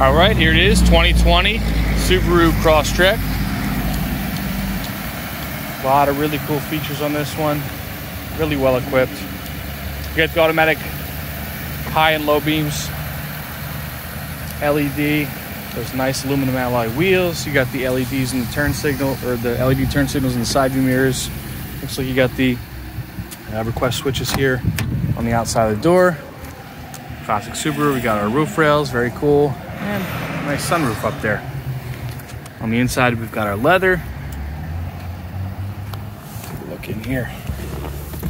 All right, here it is, 2020 Subaru Crosstrek. A lot of really cool features on this one. Really well equipped. You got the automatic high and low beams, LED, those nice aluminum alloy wheels. You got the LEDs in the turn signal, or the LED turn signals in the side view mirrors. Looks like you got the uh, request switches here on the outside of the door. Classic Subaru. We got our roof rails, very cool, and nice sunroof up there. On the inside, we've got our leather. Take a look in here,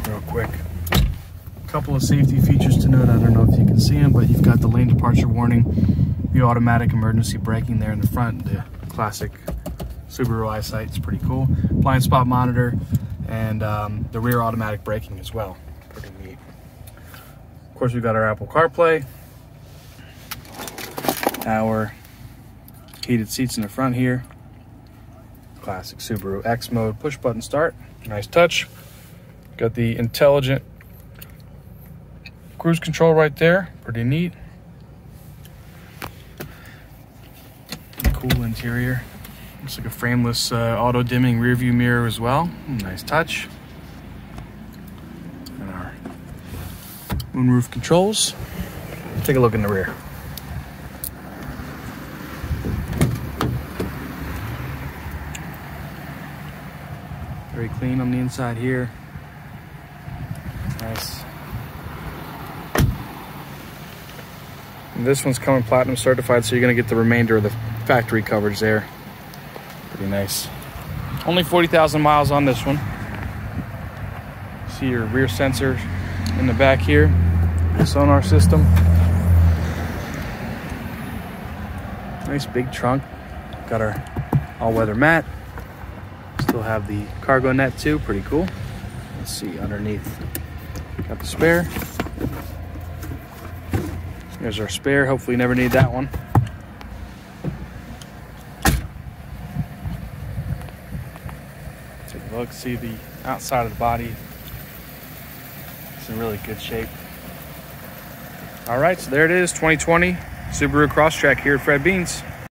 real quick. A couple of safety features to note. I don't know if you can see them, but you've got the lane departure warning, the automatic emergency braking there in the front, the classic Subaru EyeSight. It's pretty cool. Blind spot monitor, and um, the rear automatic braking as well. Pretty neat. Of course, we've got our Apple CarPlay, our heated seats in the front here, classic Subaru X mode push button start, nice touch. Got the intelligent cruise control right there, pretty neat. Cool interior. Looks like a frameless uh, auto dimming rear view mirror as well. Nice touch. And our moonroof controls. Take a look in the rear. Very clean on the inside here. Nice. And this one's coming platinum certified, so you're gonna get the remainder of the factory coverage there. Pretty nice. Only 40,000 miles on this one. See your rear sensor in the back here, sonar system. Nice big trunk. Got our all-weather mat. Still have the cargo net too, pretty cool. Let's see underneath. Got the spare. There's our spare. Hopefully never need that one. Take a look, see the outside of the body. It's in really good shape. All right, so there it is, 2020 Subaru Crosstrek here at Fred Beans.